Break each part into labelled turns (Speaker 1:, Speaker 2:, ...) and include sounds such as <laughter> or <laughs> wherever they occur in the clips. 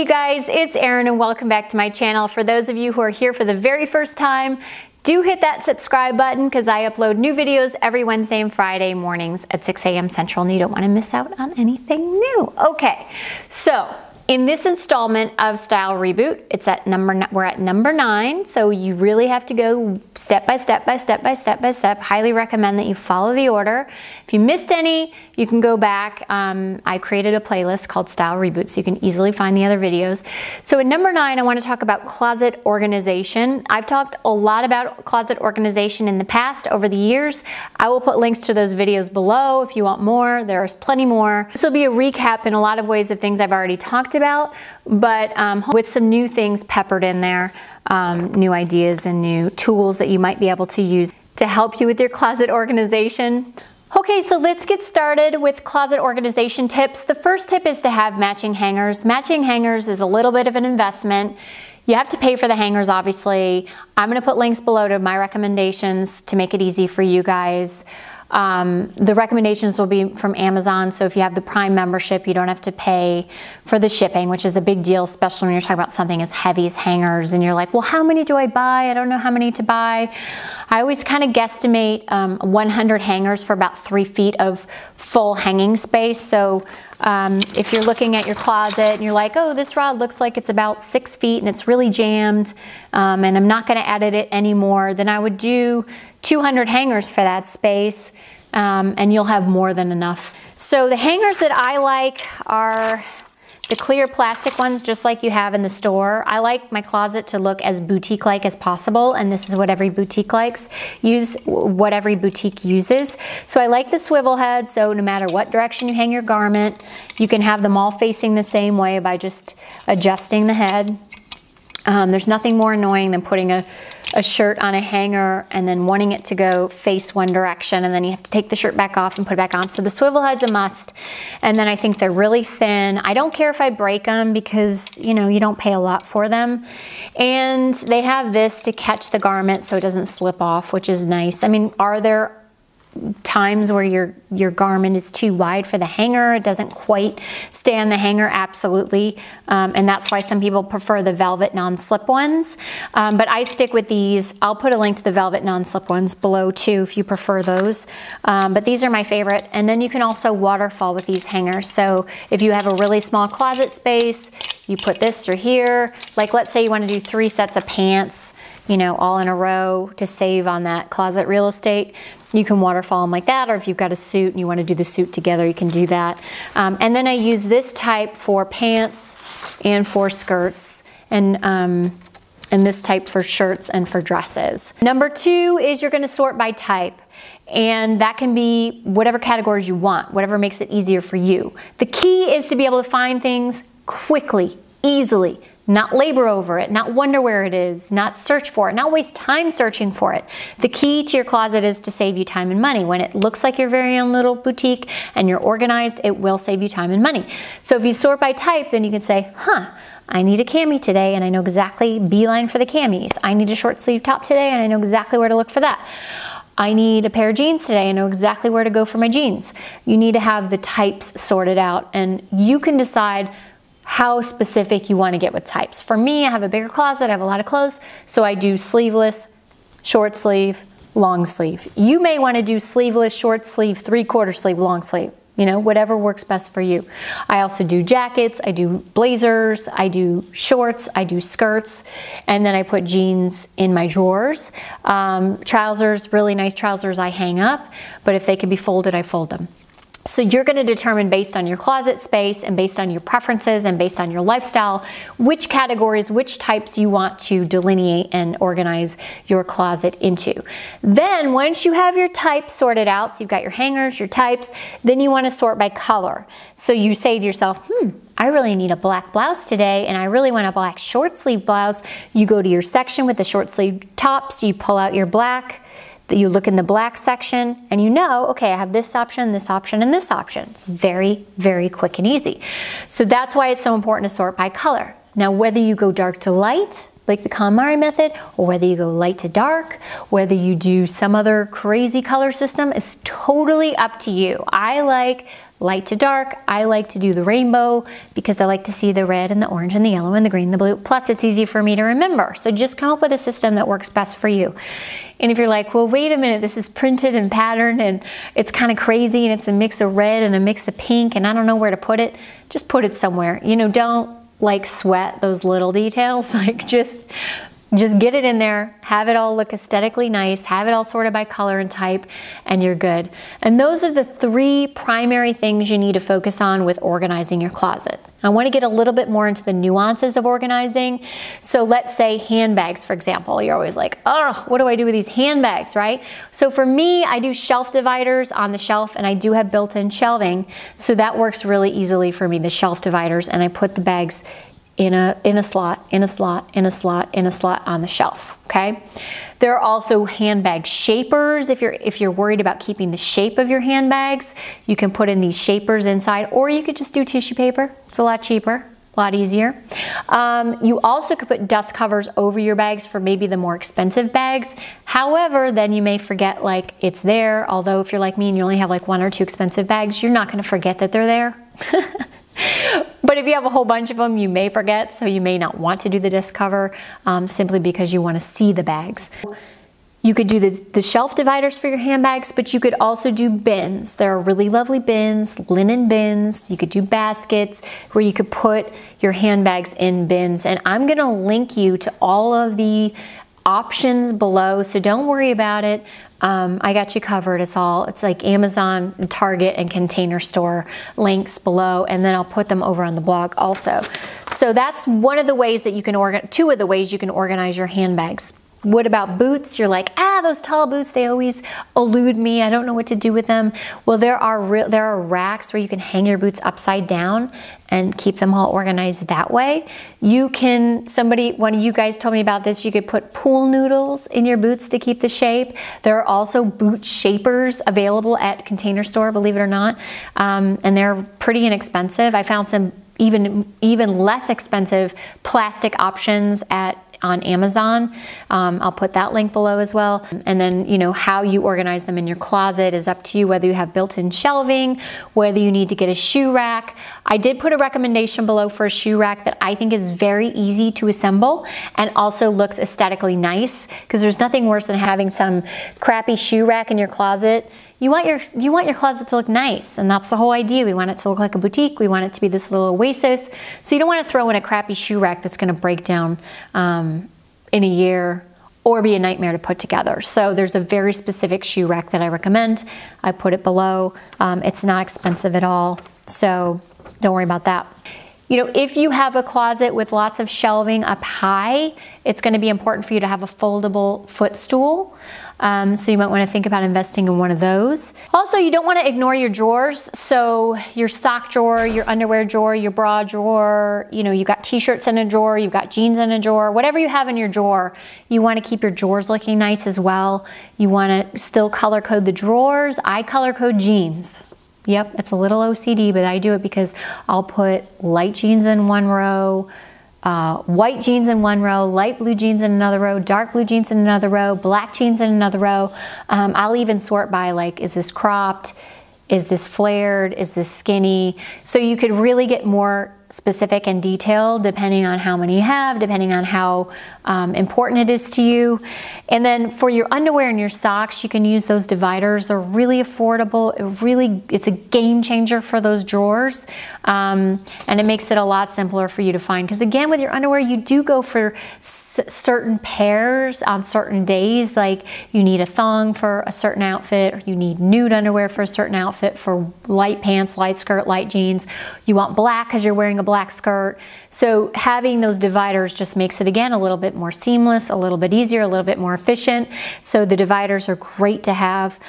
Speaker 1: Hey you guys, it's Erin and welcome back to my channel. For those of you who are here for the very first time, do hit that subscribe button because I upload new videos every Wednesday and Friday mornings at 6 a.m. Central and you don't want to miss out on anything new. Okay, so in this installment of Style Reboot, it's at number we're at number nine, so you really have to go step by step by step by step by step. Highly recommend that you follow the order. If you missed any, you can go back. Um, I created a playlist called Style Reboot, so you can easily find the other videos. So in number nine, I want to talk about closet organization. I've talked a lot about closet organization in the past over the years. I will put links to those videos below if you want more. There's plenty more. This will be a recap in a lot of ways of things I've already talked about, but um, with some new things peppered in there, um, new ideas and new tools that you might be able to use to help you with your closet organization. Okay, so let's get started with closet organization tips. The first tip is to have matching hangers. Matching hangers is a little bit of an investment. You have to pay for the hangers, obviously. I'm gonna put links below to my recommendations to make it easy for you guys. Um, the recommendations will be from Amazon, so if you have the Prime membership, you don't have to pay for the shipping, which is a big deal, especially when you're talking about something as heavy as hangers and you're like, well, how many do I buy? I don't know how many to buy. I always kind of guesstimate um, 100 hangers for about three feet of full hanging space. So um, if you're looking at your closet and you're like, oh, this rod looks like it's about six feet and it's really jammed um, and I'm not gonna edit it anymore, then I would do 200 hangers for that space um, and you'll have more than enough. So the hangers that I like are the clear plastic ones, just like you have in the store. I like my closet to look as boutique-like as possible, and this is what every boutique likes. Use what every boutique uses. So I like the swivel head, so no matter what direction you hang your garment, you can have them all facing the same way by just adjusting the head. Um, there's nothing more annoying than putting a a shirt on a hanger and then wanting it to go face one direction and then you have to take the shirt back off and put it back on. So the swivel head's a must. And then I think they're really thin. I don't care if I break them because, you know, you don't pay a lot for them. And they have this to catch the garment so it doesn't slip off, which is nice. I mean, are there times where your your garment is too wide for the hanger it doesn't quite stay on the hanger absolutely um, and that's why some people prefer the velvet non-slip ones. Um, but I stick with these. I'll put a link to the velvet non-slip ones below too if you prefer those. Um, but these are my favorite. And then you can also waterfall with these hangers. So if you have a really small closet space you put this through here. Like let's say you want to do three sets of pants you know, all in a row to save on that closet real estate. You can waterfall them like that, or if you've got a suit and you want to do the suit together, you can do that. Um, and then I use this type for pants and for skirts, and, um, and this type for shirts and for dresses. Number two is you're going to sort by type. And that can be whatever categories you want, whatever makes it easier for you. The key is to be able to find things quickly, easily not labor over it, not wonder where it is, not search for it, not waste time searching for it. The key to your closet is to save you time and money. When it looks like your very own little boutique and you're organized, it will save you time and money. So if you sort by type, then you can say, huh, I need a cami today and I know exactly beeline for the camis. I need a short sleeve top today and I know exactly where to look for that. I need a pair of jeans today. I know exactly where to go for my jeans. You need to have the types sorted out and you can decide how specific you want to get with types. For me, I have a bigger closet, I have a lot of clothes, so I do sleeveless, short sleeve, long sleeve. You may want to do sleeveless, short sleeve, three quarter sleeve, long sleeve. You know, whatever works best for you. I also do jackets, I do blazers, I do shorts, I do skirts, and then I put jeans in my drawers. Um, trousers, really nice trousers I hang up, but if they can be folded, I fold them. So you're going to determine based on your closet space and based on your preferences and based on your lifestyle, which categories, which types you want to delineate and organize your closet into. Then once you have your types sorted out, so you've got your hangers, your types, then you want to sort by color. So you say to yourself, hmm, I really need a black blouse today and I really want a black short sleeve blouse. You go to your section with the short sleeve tops, you pull out your black, you look in the black section and you know, okay, I have this option, this option, and this option. It's very, very quick and easy. So that's why it's so important to sort by color. Now, whether you go dark to light, like the KonMari method, or whether you go light to dark, whether you do some other crazy color system, is totally up to you. I like light to dark. I like to do the rainbow because I like to see the red and the orange and the yellow and the green and the blue. Plus it's easy for me to remember. So just come up with a system that works best for you. And if you're like, well, wait a minute, this is printed and patterned and it's kind of crazy and it's a mix of red and a mix of pink and I don't know where to put it, just put it somewhere. You know, don't like sweat those little details. <laughs> Like just just get it in there, have it all look aesthetically nice, have it all sorted by color and type, and you're good. And those are the three primary things you need to focus on with organizing your closet. I want to get a little bit more into the nuances of organizing. So let's say handbags, for example. You're always like, oh, what do I do with these handbags, right? So for me, I do shelf dividers on the shelf and I do have built-in shelving. So that works really easily for me, the shelf dividers, and I put the bags in a, in a slot, in a slot, in a slot, in a slot on the shelf, okay? There are also handbag shapers. If you're, if you're worried about keeping the shape of your handbags, you can put in these shapers inside, or you could just do tissue paper. It's a lot cheaper, a lot easier. Um, you also could put dust covers over your bags for maybe the more expensive bags. However, then you may forget like it's there, although if you're like me and you only have like one or two expensive bags, you're not gonna forget that they're there. <laughs> But if you have a whole bunch of them, you may forget, so you may not want to do the disc cover um, simply because you want to see the bags. You could do the, the shelf dividers for your handbags, but you could also do bins. There are really lovely bins, linen bins. You could do baskets where you could put your handbags in bins. And I'm gonna link you to all of the options below, so don't worry about it. Um, I got you covered. It's all, it's like Amazon, Target, and Container Store links below, and then I'll put them over on the blog also. So that's one of the ways that you can organize, two of the ways you can organize your handbags. What about boots? You're like, ah, those tall boots, they always elude me. I don't know what to do with them. Well, there are there are racks where you can hang your boots upside down and keep them all organized that way. You can, somebody, one of you guys told me about this, you could put pool noodles in your boots to keep the shape. There are also boot shapers available at Container Store, believe it or not, um, and they're pretty inexpensive. I found some even, even less expensive plastic options at on Amazon. Um, I'll put that link below as well. And then, you know, how you organize them in your closet is up to you, whether you have built-in shelving, whether you need to get a shoe rack. I did put a recommendation below for a shoe rack that I think is very easy to assemble and also looks aesthetically nice because there's nothing worse than having some crappy shoe rack in your closet you want your you want your closet to look nice and that's the whole idea. We want it to look like a boutique. We want it to be this little oasis. So you don't want to throw in a crappy shoe rack that's going to break down um, in a year or be a nightmare to put together. So there's a very specific shoe rack that i recommend. I put it below. Um, it's not expensive at all so don't worry about that. You know, if you have a closet with lots of shelving up high, it's gonna be important for you to have a foldable footstool. Um, so you might wanna think about investing in one of those. Also, you don't wanna ignore your drawers. So your sock drawer, your underwear drawer, your bra drawer, you know, you got t-shirts in a drawer, you've got jeans in a drawer, whatever you have in your drawer, you wanna keep your drawers looking nice as well. You wanna still color code the drawers. I color code jeans. Yep, it's a little OCD, but I do it because I'll put light jeans in one row, uh, white jeans in one row, light blue jeans in another row, dark blue jeans in another row, black jeans in another row. Um, I'll even sort by like, is this cropped? Is this flared? Is this skinny? So you could really get more specific and detailed depending on how many you have, depending on how um, important it is to you. And then for your underwear and your socks, you can use those dividers. They're really affordable. It really, it's a game changer for those drawers. Um, and it makes it a lot simpler for you to find. Because again, with your underwear, you do go for certain pairs on certain days. Like you need a thong for a certain outfit, or you need nude underwear for a certain outfit for light pants, light skirt, light jeans. You want black because you're wearing a black skirt. So having those dividers just makes it again a little bit more seamless, a little bit easier, a little bit more efficient. So the dividers are great to have.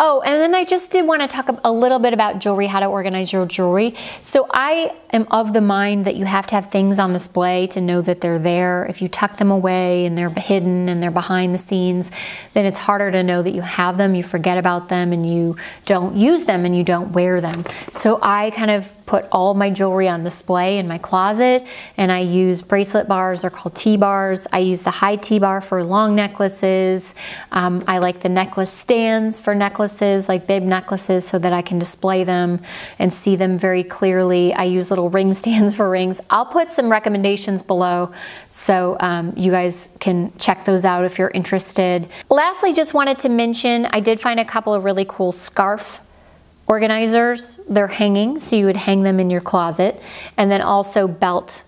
Speaker 1: Oh, and then I just did want to talk a little bit about jewelry, how to organize your jewelry. So I am of the mind that you have to have things on display to know that they're there. If you tuck them away and they're hidden and they're behind the scenes, then it's harder to know that you have them, you forget about them, and you don't use them and you don't wear them. So I kind of put all my jewelry on display in my closet and I use bracelet bars, they're called T-bars. I use the high T-bar for long necklaces. Um, I like the necklace stands for necklaces, like bib necklaces so that I can display them and see them very clearly. I use little <laughs> ring stands for rings. I'll put some recommendations below so um, you guys can check those out if you're interested. Lastly, just wanted to mention, I did find a couple of really cool scarf organizers. They're hanging, so you would hang them in your closet. And then also belt.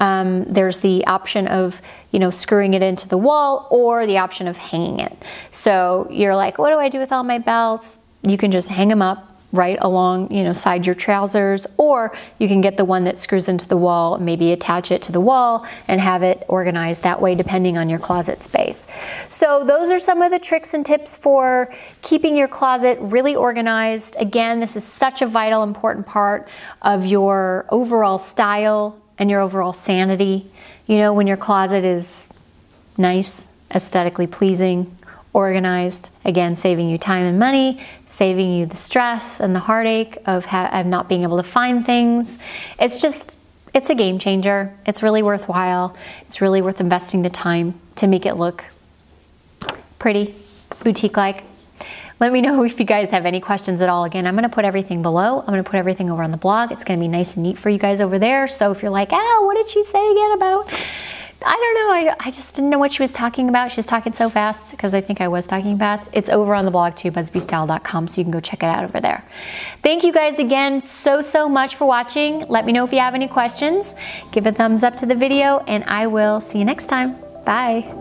Speaker 1: Um, there's the option of, you know, screwing it into the wall or the option of hanging it. So you're like, what do I do with all my belts? You can just hang them up right along, you know, side your trousers, or you can get the one that screws into the wall, maybe attach it to the wall and have it organized that way depending on your closet space. So those are some of the tricks and tips for keeping your closet really organized. Again, this is such a vital, important part of your overall style and your overall sanity. You know, when your closet is nice, aesthetically pleasing, organized, again, saving you time and money, saving you the stress and the heartache of, of not being able to find things. It's just, it's a game changer. It's really worthwhile. It's really worth investing the time to make it look pretty, boutique-like. Let me know if you guys have any questions at all. Again, I'm gonna put everything below. I'm gonna put everything over on the blog. It's gonna be nice and neat for you guys over there. So if you're like, ah, what did she say again about I don't know. I, I just didn't know what she was talking about. She was talking so fast because I think I was talking fast. It's over on the blog too, busbeestyle.com, so you can go check it out over there. Thank you guys again so, so much for watching. Let me know if you have any questions. Give a thumbs up to the video, and I will see you next time. Bye.